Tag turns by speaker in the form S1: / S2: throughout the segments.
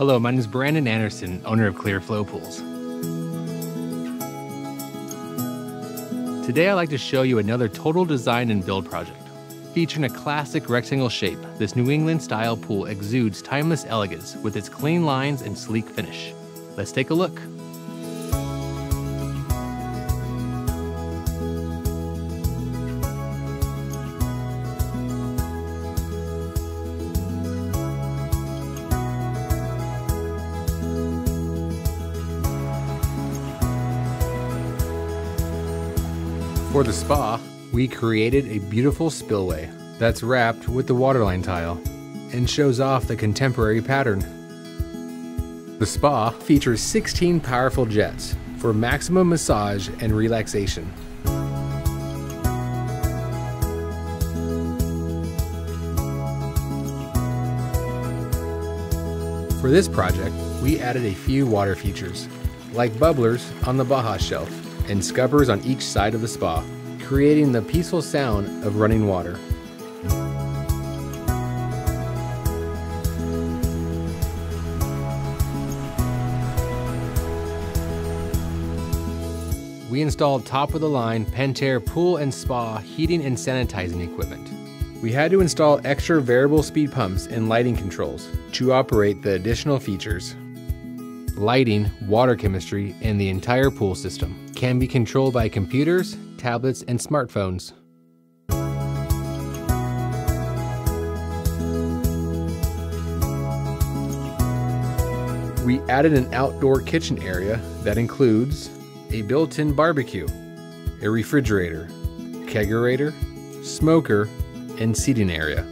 S1: Hello, my name is Brandon Anderson, owner of Clearflo Pools. Today I'd like to show you another total design and build project. Featuring a classic rectangle shape, this New England style pool exudes timeless elegance with its clean lines and sleek finish. Let's take a look. For the spa, we created a beautiful spillway that's wrapped with the waterline tile and shows off the contemporary pattern. The spa features 16 powerful jets for maximum massage and relaxation. For this project, we added a few water features, like bubblers on the Baja shelf and scuppers on each side of the spa, creating the peaceful sound of running water. We installed top of the line Pentair pool and spa heating and sanitizing equipment. We had to install extra variable speed pumps and lighting controls to operate the additional features lighting, water chemistry, and the entire pool system can be controlled by computers, tablets, and smartphones. We added an outdoor kitchen area that includes a built-in barbecue, a refrigerator, kegerator, smoker, and seating area.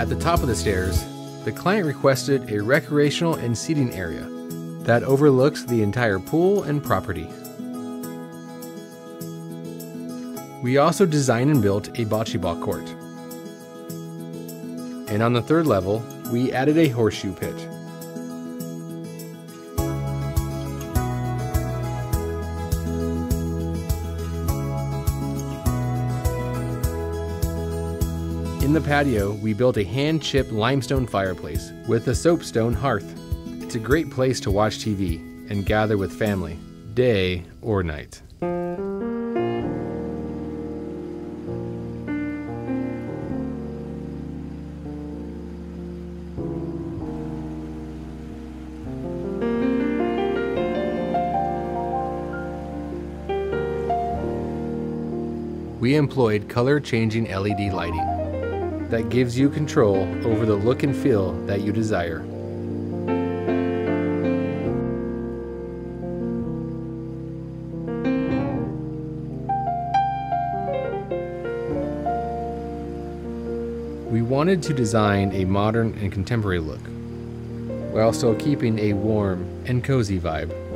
S1: At the top of the stairs, the client requested a recreational and seating area that overlooks the entire pool and property. We also designed and built a bocce ball court. And on the third level, we added a horseshoe pit. In the patio, we built a hand chipped limestone fireplace with a soapstone hearth. It's a great place to watch TV and gather with family, day or night. We employed color changing LED lighting that gives you control over the look and feel that you desire. We wanted to design a modern and contemporary look, while still keeping a warm and cozy vibe.